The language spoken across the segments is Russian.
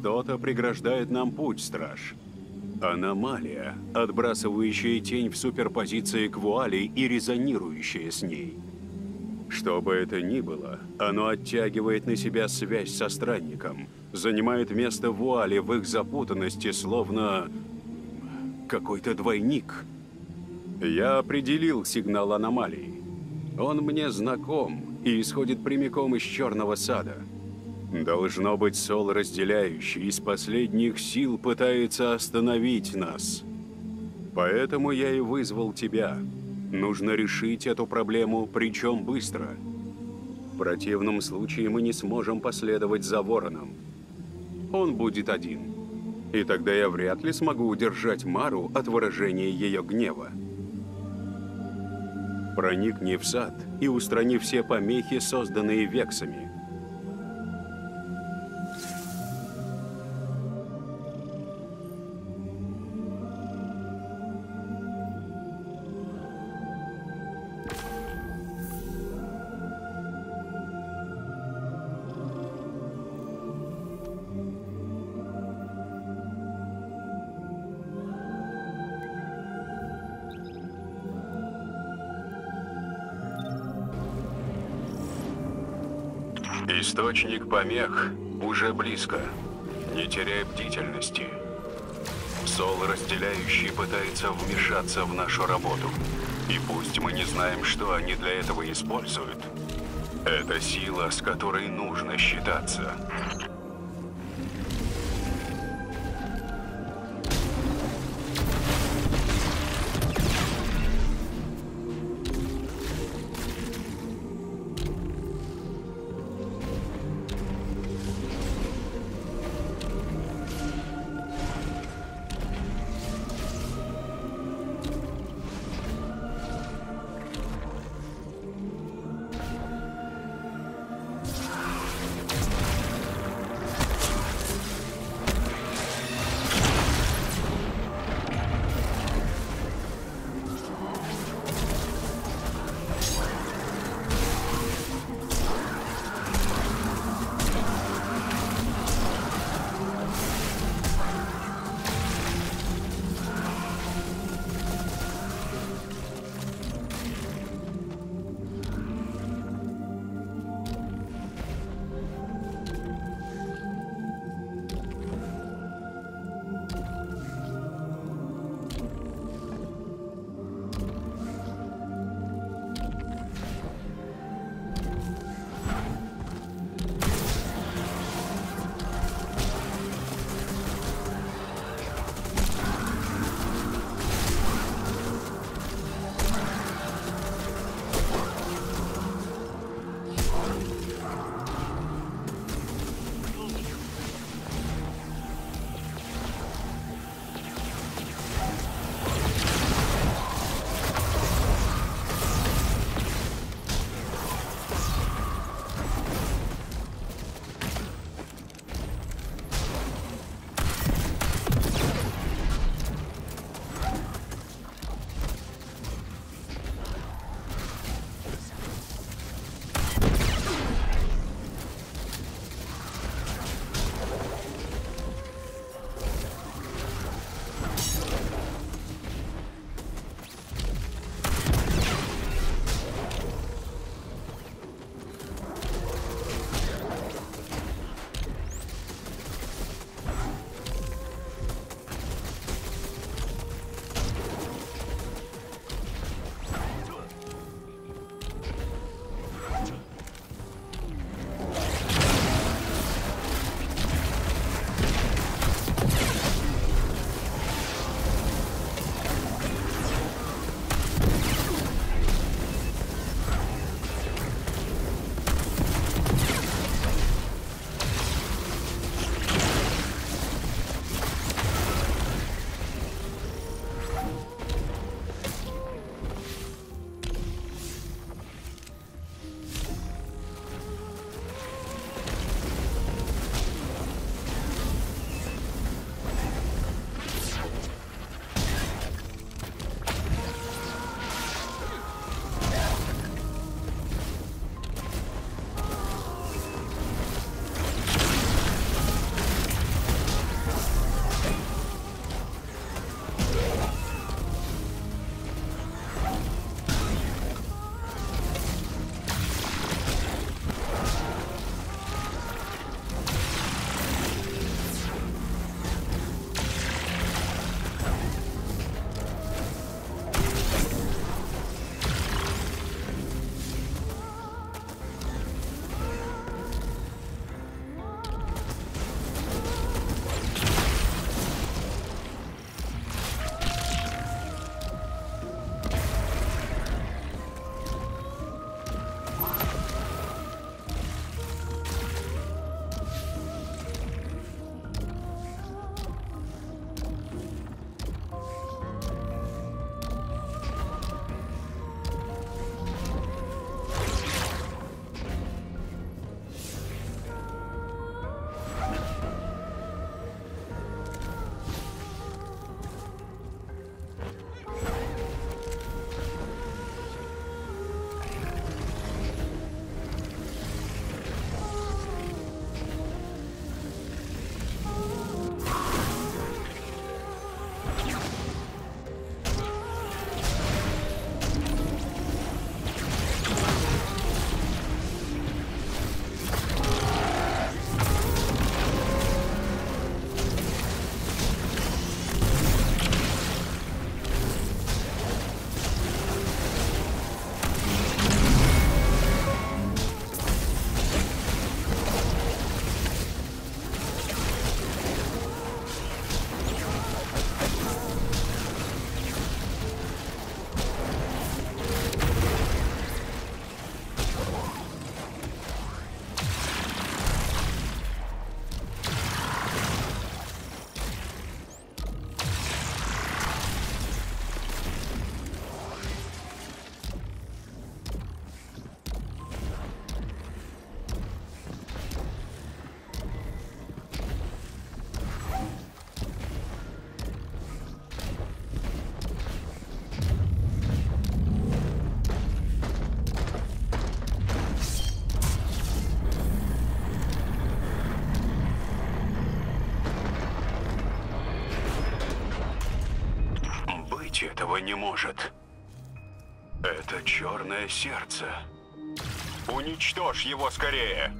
Что-то преграждает нам путь, страж. Аномалия, отбрасывающая тень в суперпозиции к вуали и резонирующая с ней. Что бы это ни было, оно оттягивает на себя связь со странником, занимает место вуали в их запутанности, словно какой-то двойник. Я определил сигнал аномалии. Он мне знаком и исходит прямиком из Черного Сада. Должно быть, Сол разделяющий из последних сил пытается остановить нас. Поэтому я и вызвал тебя. Нужно решить эту проблему, причем быстро. В противном случае мы не сможем последовать за Вороном. Он будет один. И тогда я вряд ли смогу удержать Мару от выражения ее гнева. Проникни в сад и устрани все помехи, созданные вексами. Источник помех уже близко. Не теряй бдительности. Сол разделяющий пытается вмешаться в нашу работу. И пусть мы не знаем, что они для этого используют, это сила, с которой нужно считаться. Этого не может. Это черное сердце. Уничтожь его скорее!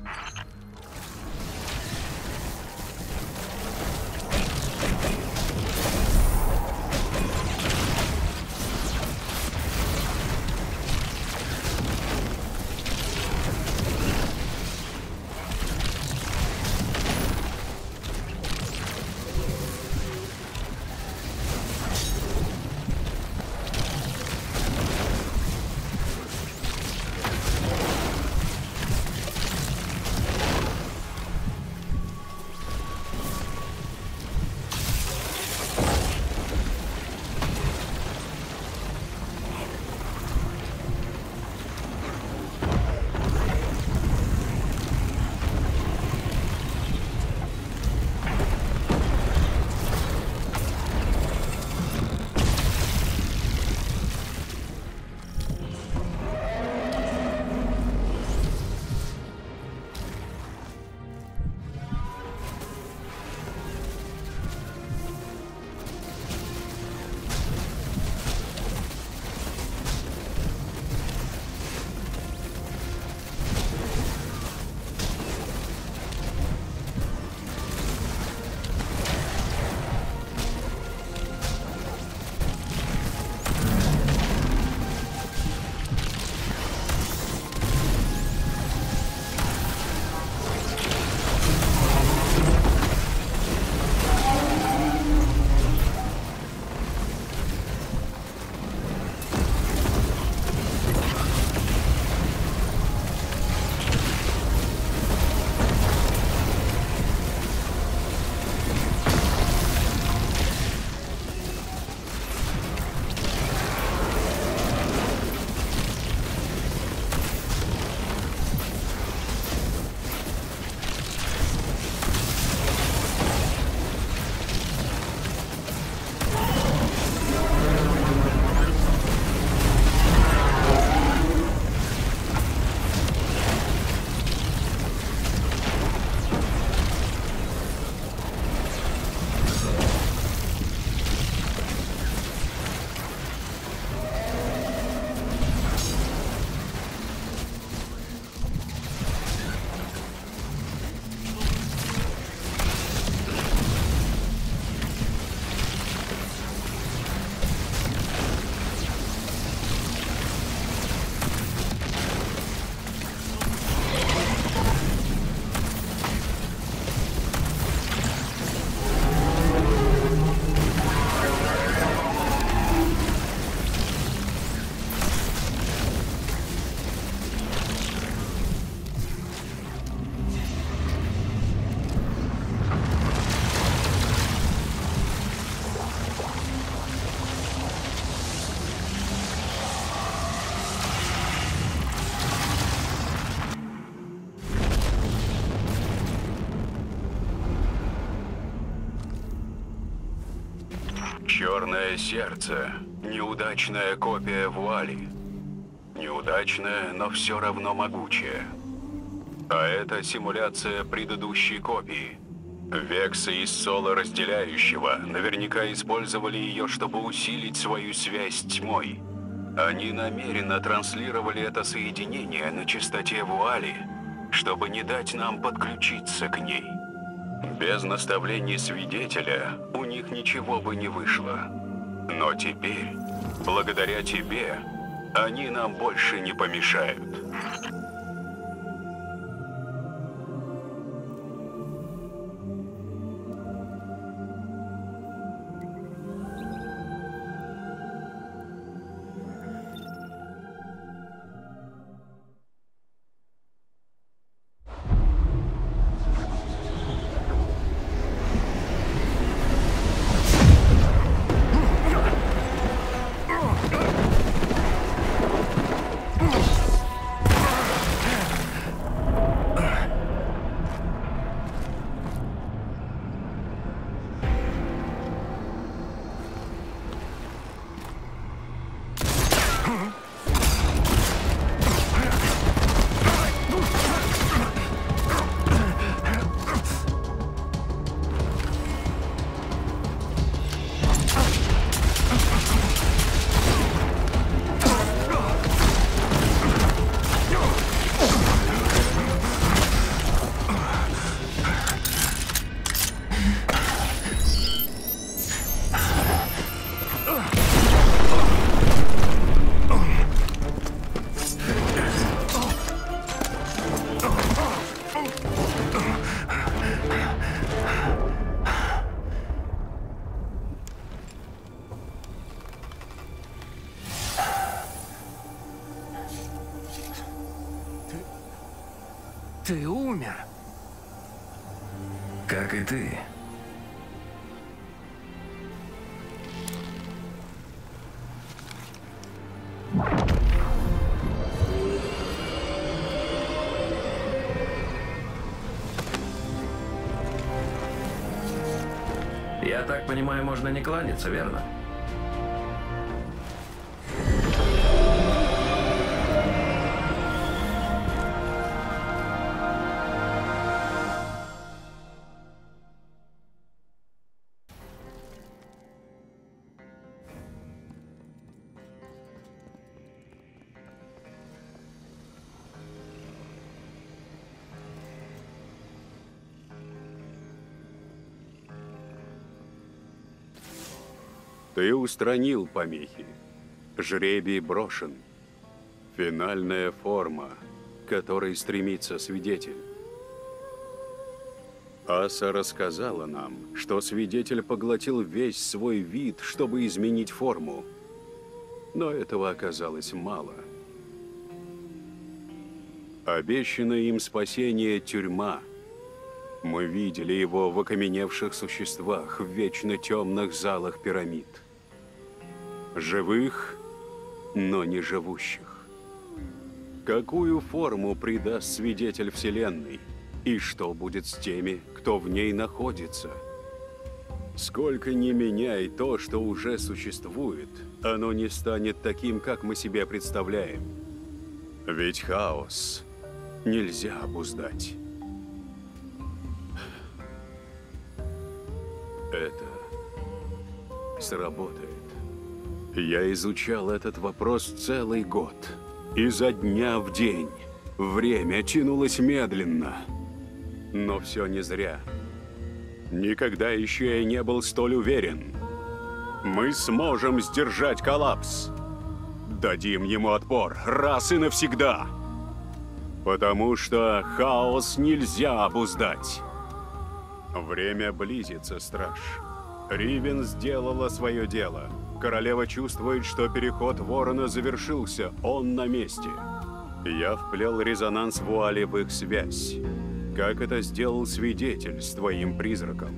Сердце. Неудачная копия вуали. Неудачная, но все равно могучая. А это симуляция предыдущей копии. Вексы из Соло Разделяющего наверняка использовали ее, чтобы усилить свою связь с тьмой. Они намеренно транслировали это соединение на частоте вуали, чтобы не дать нам подключиться к ней. Без наставлений свидетеля у них ничего бы не вышло. Но теперь, благодаря тебе, они нам больше не помешают. Ты умер. Как и ты. Я так понимаю, можно не кланяться, верно? Ты устранил помехи. Жребий брошен. Финальная форма, которой стремится свидетель. Аса рассказала нам, что свидетель поглотил весь свой вид, чтобы изменить форму. Но этого оказалось мало. Обещанное им спасение – тюрьма. Мы видели его в окаменевших существах в вечно темных залах пирамид. Живых, но не живущих. Какую форму придаст свидетель Вселенной? И что будет с теми, кто в ней находится? Сколько ни меняй то, что уже существует, оно не станет таким, как мы себе представляем. Ведь хаос нельзя обуздать. Это сработает. Я изучал этот вопрос целый год. Изо дня в день. Время тянулось медленно. Но все не зря. Никогда еще я не был столь уверен. Мы сможем сдержать коллапс. Дадим ему отпор раз и навсегда. Потому что хаос нельзя обуздать. Время близится, страж. Ривен сделала свое дело. Королева чувствует, что переход Ворона завершился, он на месте. Я вплел резонанс вуали в их связь, как это сделал свидетель с твоим призраком.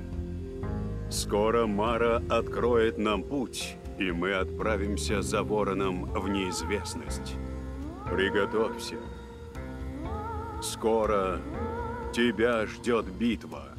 Скоро Мара откроет нам путь, и мы отправимся за Вороном в неизвестность. Приготовься. Скоро тебя ждет битва.